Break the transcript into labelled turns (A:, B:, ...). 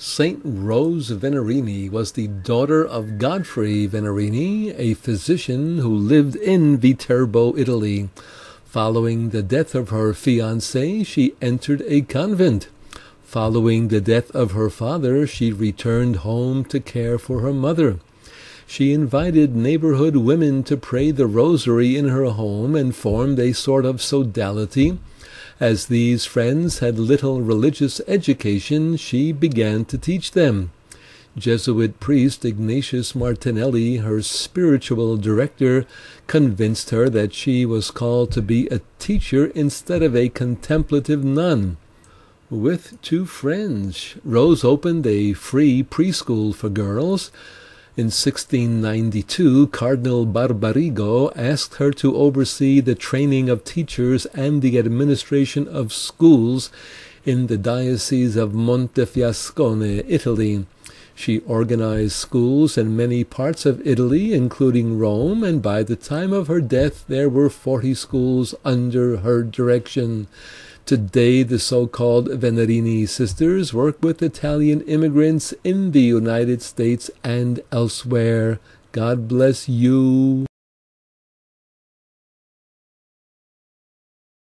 A: Saint Rose Venerini was the daughter of Godfrey Venerini, a physician who lived in Viterbo, Italy. Following the death of her fiancé, she entered a convent. Following the death of her father, she returned home to care for her mother. She invited neighborhood women to pray the rosary in her home and formed a sort of sodality. As these friends had little religious education, she began to teach them. Jesuit priest Ignatius Martinelli, her spiritual director, convinced her that she was called to be a teacher instead of a contemplative nun. With two friends, Rose opened a free preschool for girls. In 1692, Cardinal Barbarigo asked her to oversee the training of teachers and the administration of schools in the Diocese of Montefiascone, Italy. She organized schools in many parts of Italy, including Rome, and by the time of her death there were 40 schools under her direction. Today, the so-called Venerini sisters work with Italian immigrants in the United States and elsewhere. God bless you.